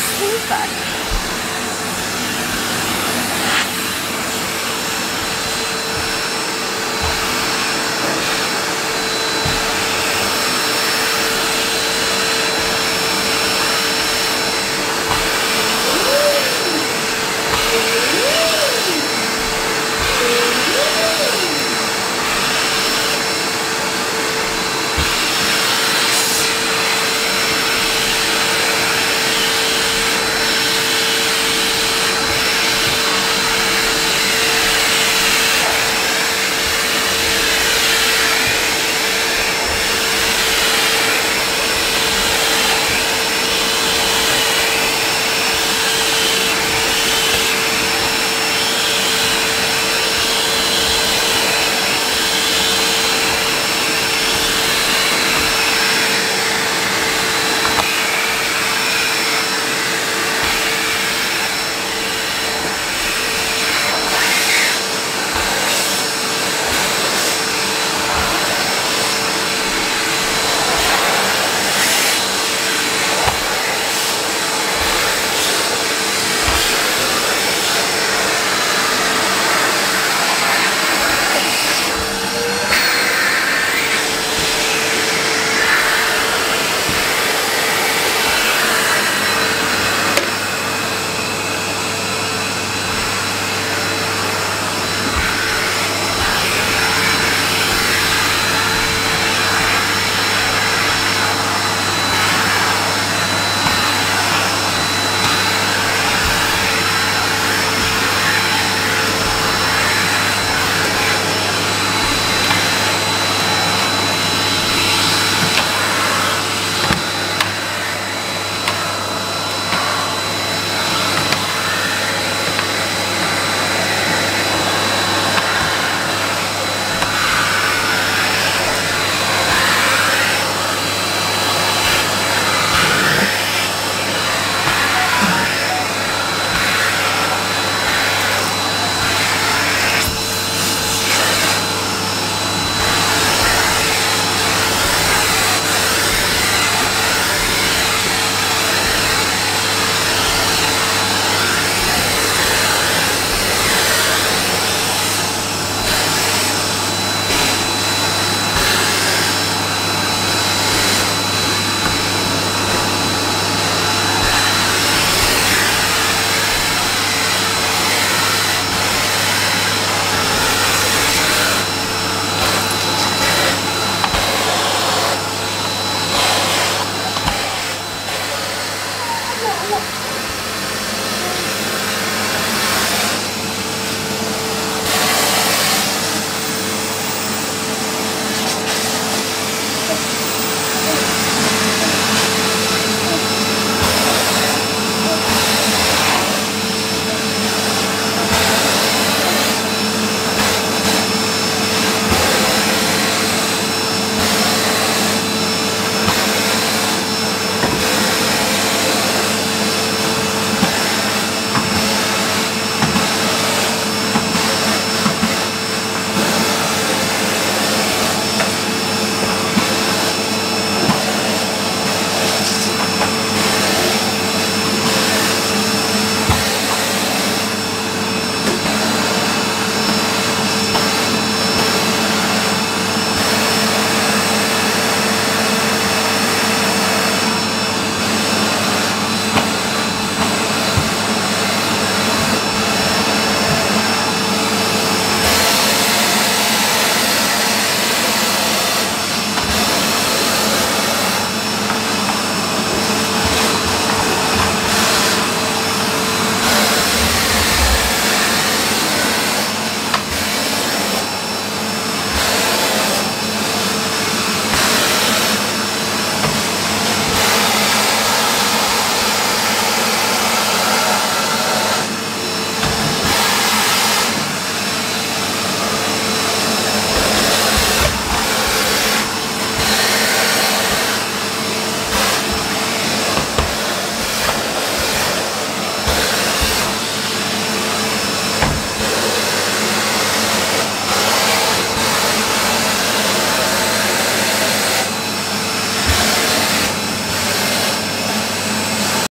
Super.